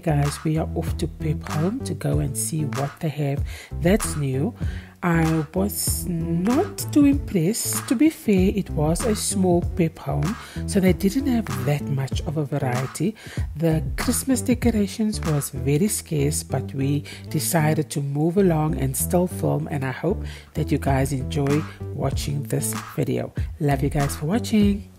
finally, guys, we are off to Pep Home to go and see what they have that's new. I was not too impressed. To be fair, it was a small Pep home, so they didn't have that much of a variety. The Christmas decorations was very scarce, but we decided to move along and still film. And I hope that you guys enjoy watching this video. Love you guys for watching.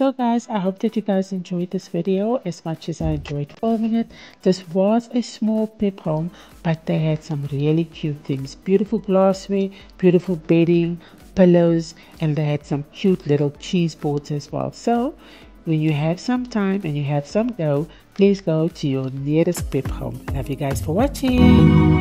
So guys, I hope that you guys enjoyed this video as much as I enjoyed filming it. This was a small pep home, but they had some really cute things. Beautiful glassware, beautiful bedding, pillows, and they had some cute little cheese boards as well. So when you have some time and you have some dough, please go to your nearest pep home. Love you guys for watching.